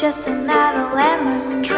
just another lemon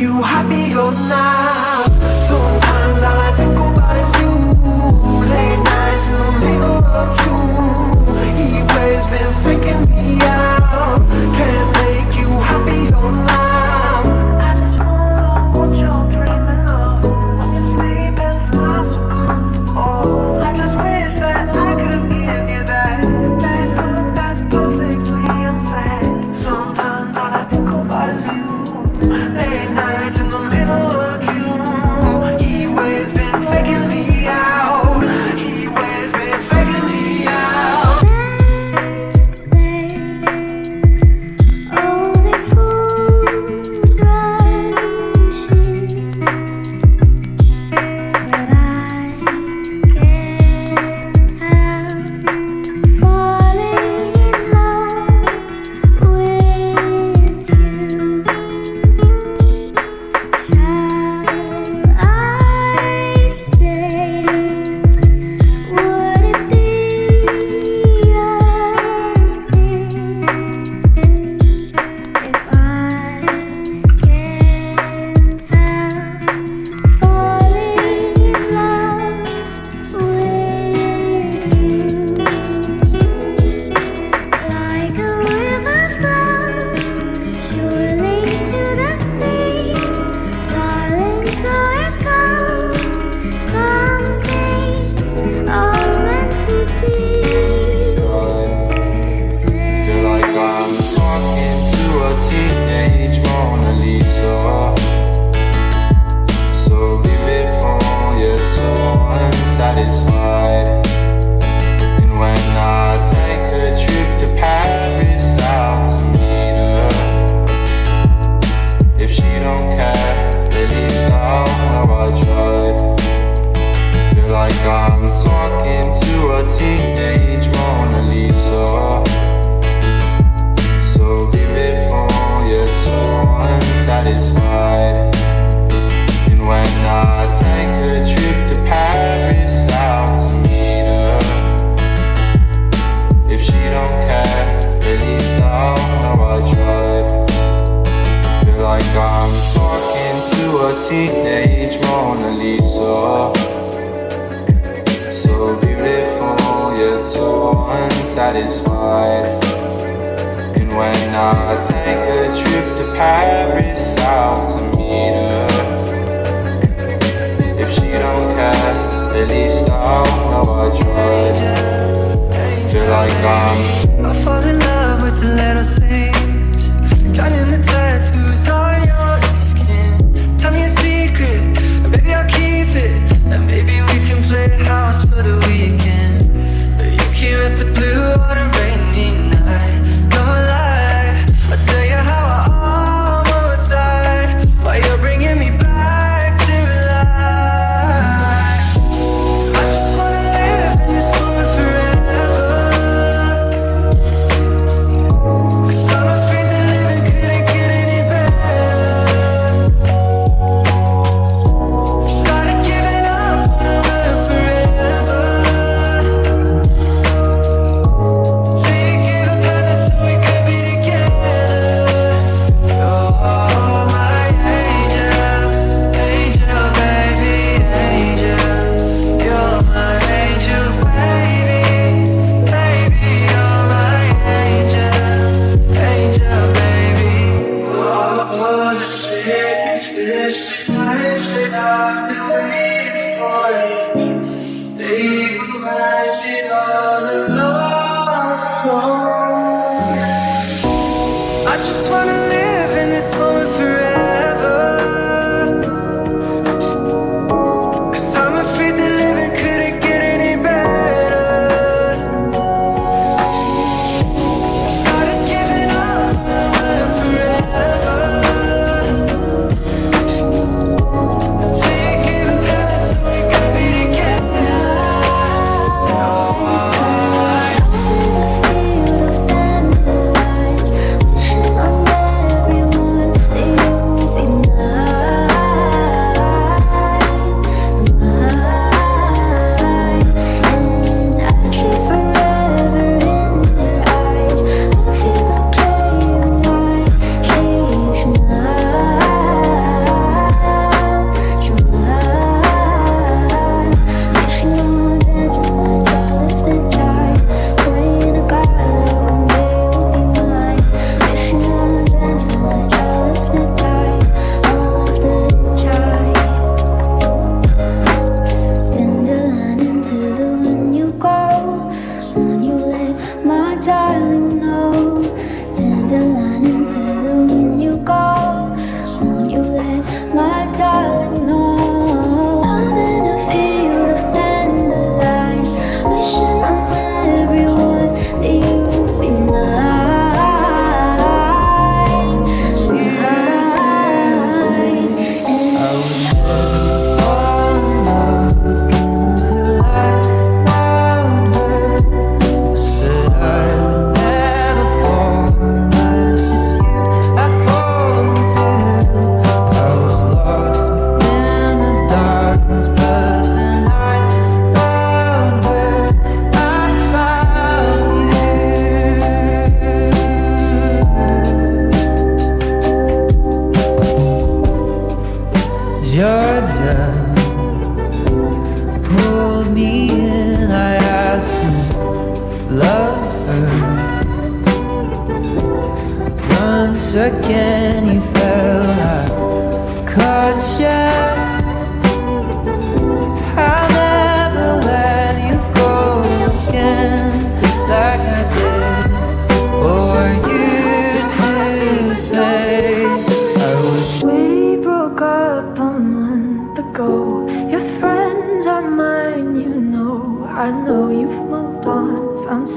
you happy or not? Sometimes all I think about is you. Late nights in the middle of June. He plays been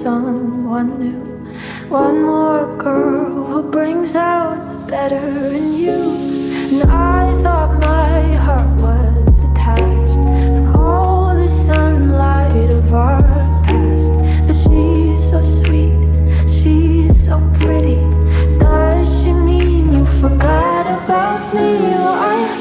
someone new. One more girl who brings out the better in you. And I thought my heart was attached from all the sunlight of our past. But she's so sweet, she's so pretty. Does she mean you forgot about me? Well, I